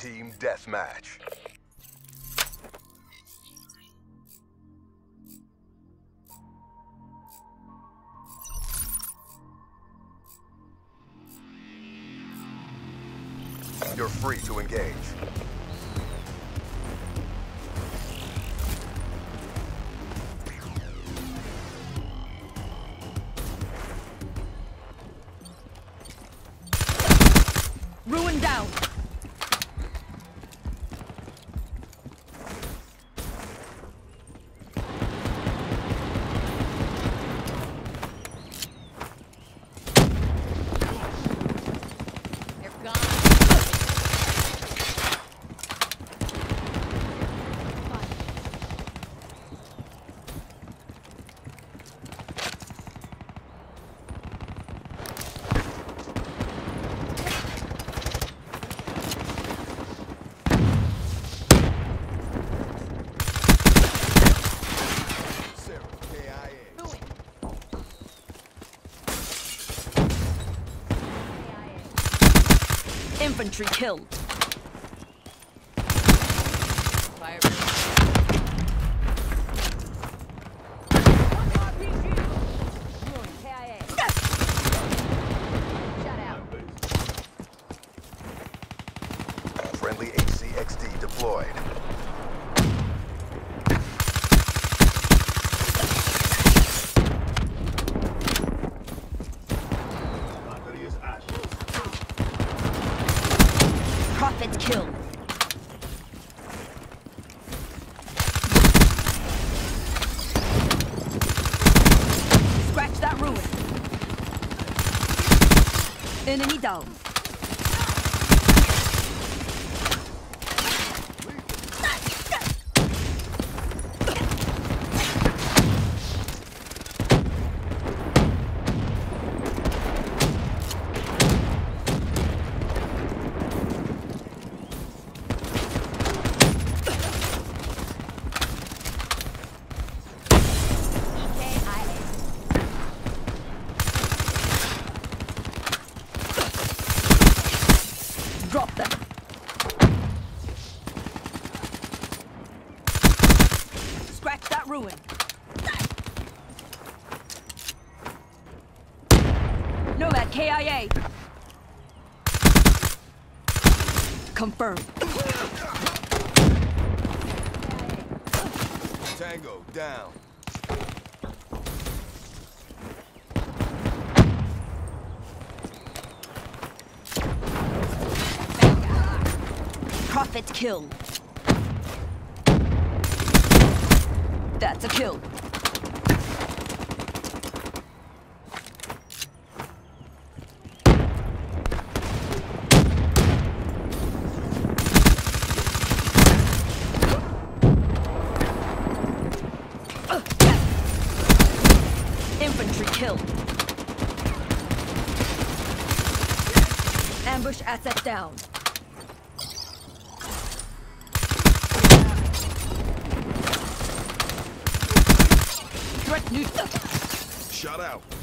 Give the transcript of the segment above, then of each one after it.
Team Deathmatch. You're free to engage. Ruin down. They're gone. Seraph, KIA. Ruin. Infantry killed. Killed. Scratch that ruin. Enemy down. Drop them. Scratch that ruin. Nomad KIA. Confirmed. Tango, down. Prophet kill. That's a kill. Infantry killed. Ambush asset down. Threat neutral. Shut out.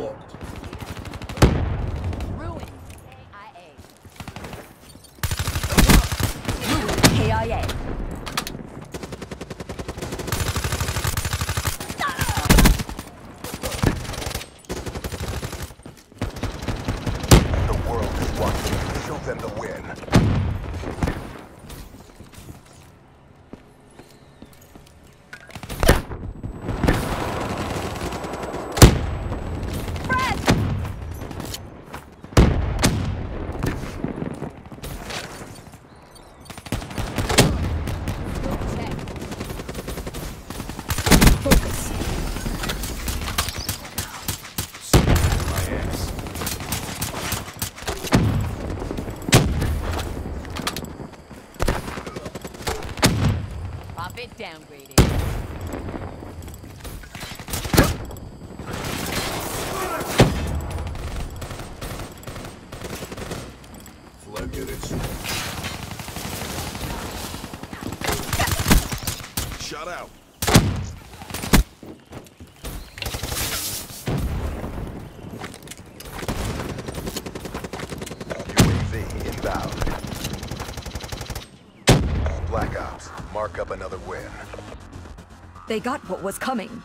Enemy Shut out. Mark up another win. They got what was coming.